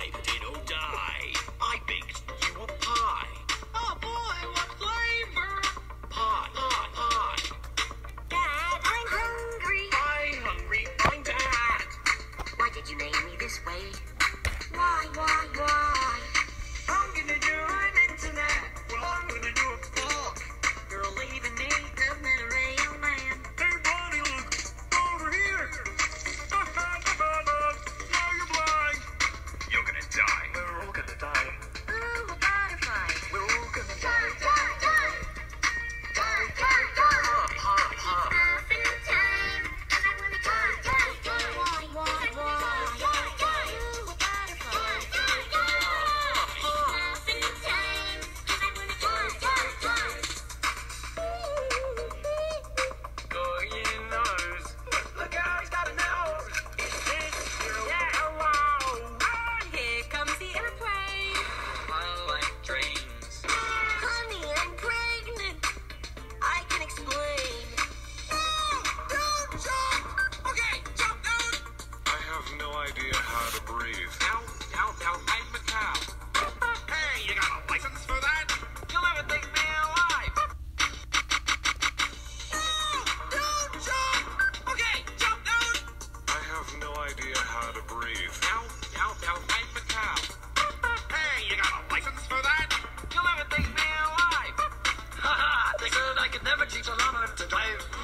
life. breathe. Ow, ow, ow, I'm a cow. Hey, you got a license for that? You'll never take me alive. Jump! Okay, jump! I have no idea how to breathe. I'm a cow. Hey, you got a license for that? You'll never me alive. They said I could never teach a llama to drive.